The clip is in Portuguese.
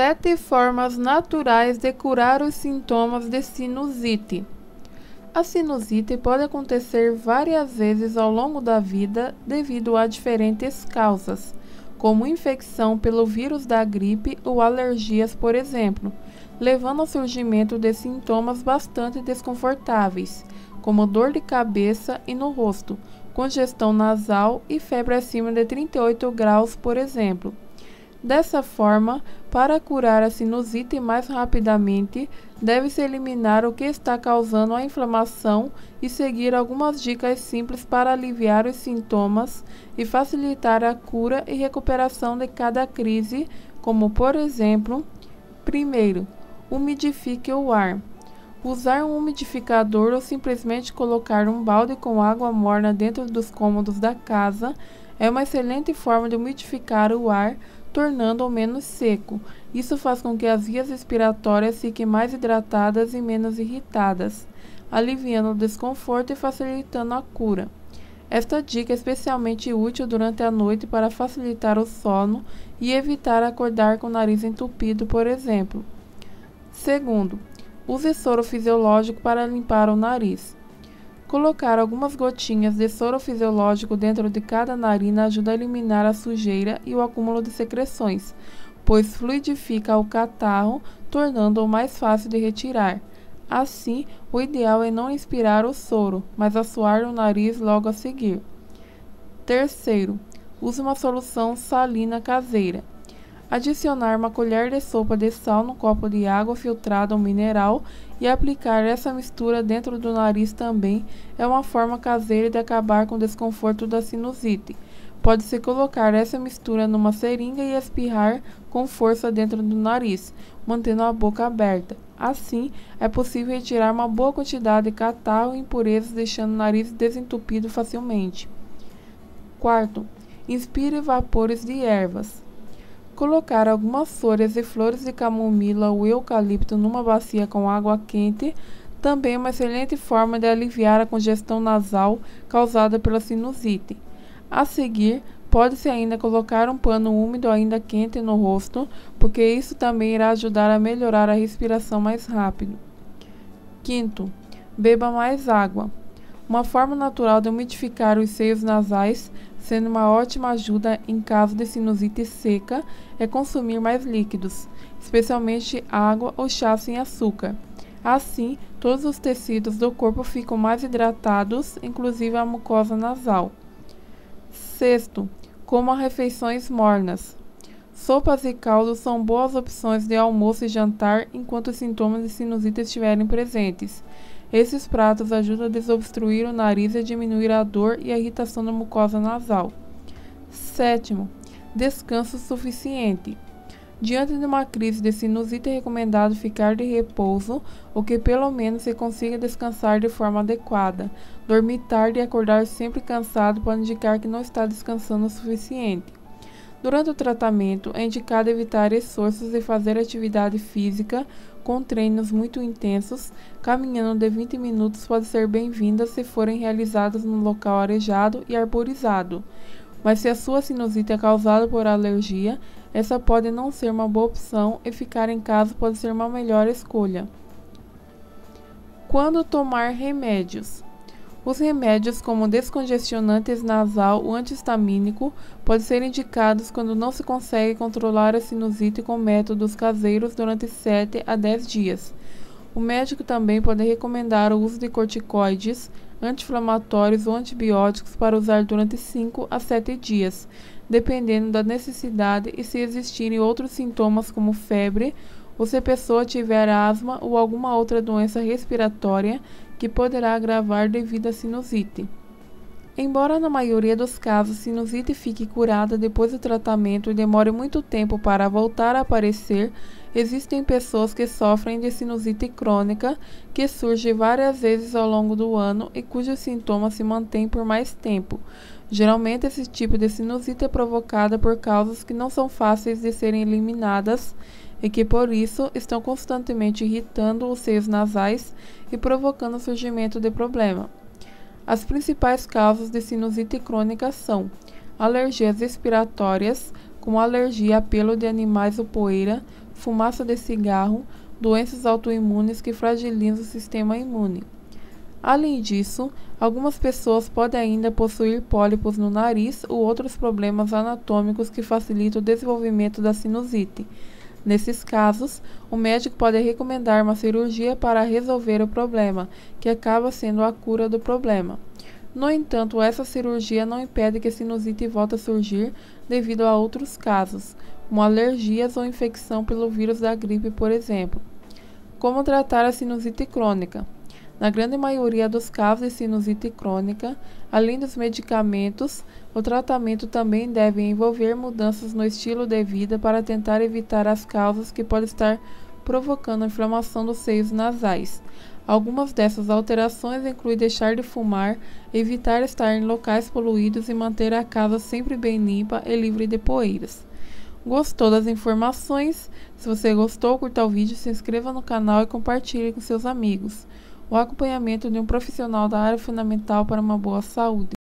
Sete formas naturais de curar os sintomas de sinusite. A sinusite pode acontecer várias vezes ao longo da vida devido a diferentes causas, como infecção pelo vírus da gripe ou alergias, por exemplo, levando ao surgimento de sintomas bastante desconfortáveis, como dor de cabeça e no rosto, congestão nasal e febre acima de 38 graus, por exemplo. Dessa forma, para curar a sinusite mais rapidamente, deve-se eliminar o que está causando a inflamação e seguir algumas dicas simples para aliviar os sintomas e facilitar a cura e recuperação de cada crise, como por exemplo, primeiro, umidifique o ar. Usar um umidificador ou simplesmente colocar um balde com água morna dentro dos cômodos da casa é uma excelente forma de umidificar o ar tornando-o menos seco. Isso faz com que as vias respiratórias fiquem mais hidratadas e menos irritadas, aliviando o desconforto e facilitando a cura. Esta dica é especialmente útil durante a noite para facilitar o sono e evitar acordar com o nariz entupido, por exemplo. Segundo, use soro fisiológico para limpar o nariz. Colocar algumas gotinhas de soro fisiológico dentro de cada narina ajuda a eliminar a sujeira e o acúmulo de secreções, pois fluidifica o catarro, tornando-o mais fácil de retirar. Assim, o ideal é não inspirar o soro, mas assoar o nariz logo a seguir. Terceiro, use uma solução salina caseira. Adicionar uma colher de sopa de sal no copo de água filtrada ou mineral e aplicar essa mistura dentro do nariz também é uma forma caseira de acabar com o desconforto da sinusite. Pode-se colocar essa mistura numa seringa e espirrar com força dentro do nariz, mantendo a boca aberta. Assim, é possível retirar uma boa quantidade de catarro e impurezas, deixando o nariz desentupido facilmente. Quarto, inspire vapores de ervas. Colocar algumas folhas e flores de camomila ou eucalipto numa bacia com água quente também é uma excelente forma de aliviar a congestão nasal causada pela sinusite. A seguir, pode-se ainda colocar um pano úmido ainda quente no rosto, porque isso também irá ajudar a melhorar a respiração mais rápido. Quinto, beba mais água. Uma forma natural de umidificar os seios nasais sendo uma ótima ajuda em caso de sinusite seca é consumir mais líquidos, especialmente água ou chá sem açúcar. Assim, todos os tecidos do corpo ficam mais hidratados, inclusive a mucosa nasal. Sexto, coma refeições mornas. Sopas e caldos são boas opções de almoço e jantar enquanto os sintomas de sinusite estiverem presentes. Esses pratos ajudam a desobstruir o nariz e a diminuir a dor e a irritação da mucosa nasal. Sétimo, descanso suficiente. Diante de uma crise de sinusite, é recomendado ficar de repouso ou que pelo menos se consiga descansar de forma adequada. Dormir tarde e acordar sempre cansado pode indicar que não está descansando o suficiente. Durante o tratamento, é indicado evitar esforços e fazer atividade física com treinos muito intensos. Caminhando de 20 minutos pode ser bem-vinda se forem realizadas no local arejado e arborizado. Mas se a sua sinusite é causada por alergia, essa pode não ser uma boa opção e ficar em casa pode ser uma melhor escolha. Quando tomar remédios? Os remédios como descongestionantes nasal ou antihistamínico podem ser indicados quando não se consegue controlar a sinusite com métodos caseiros durante 7 a 10 dias. O médico também pode recomendar o uso de corticoides, anti-inflamatórios ou antibióticos para usar durante 5 a 7 dias, dependendo da necessidade e se existirem outros sintomas como febre ou se a pessoa tiver asma ou alguma outra doença respiratória que poderá agravar devido à sinusite. Embora na maioria dos casos sinusite fique curada depois do tratamento e demore muito tempo para voltar a aparecer, existem pessoas que sofrem de sinusite crônica que surge várias vezes ao longo do ano e cujos sintomas se mantêm por mais tempo. Geralmente esse tipo de sinusite é provocada por causas que não são fáceis de serem eliminadas e que por isso estão constantemente irritando os seios nasais e provocando o surgimento de problema. As principais causas de sinusite crônica são alergias respiratórias, como alergia a pelo de animais ou poeira, fumaça de cigarro, doenças autoimunes que fragilizam o sistema imune. Além disso, algumas pessoas podem ainda possuir pólipos no nariz ou outros problemas anatômicos que facilitam o desenvolvimento da sinusite. Nesses casos, o médico pode recomendar uma cirurgia para resolver o problema, que acaba sendo a cura do problema. No entanto, essa cirurgia não impede que a sinusite volte a surgir devido a outros casos, como alergias ou infecção pelo vírus da gripe, por exemplo. Como tratar a sinusite crônica? Na grande maioria dos casos de sinusite crônica, além dos medicamentos, o tratamento também deve envolver mudanças no estilo de vida para tentar evitar as causas que podem estar provocando a inflamação dos seios nasais. Algumas dessas alterações incluem deixar de fumar, evitar estar em locais poluídos e manter a casa sempre bem limpa e livre de poeiras. Gostou das informações? Se você gostou, curta o vídeo, se inscreva no canal e compartilhe com seus amigos o acompanhamento de um profissional da área fundamental para uma boa saúde.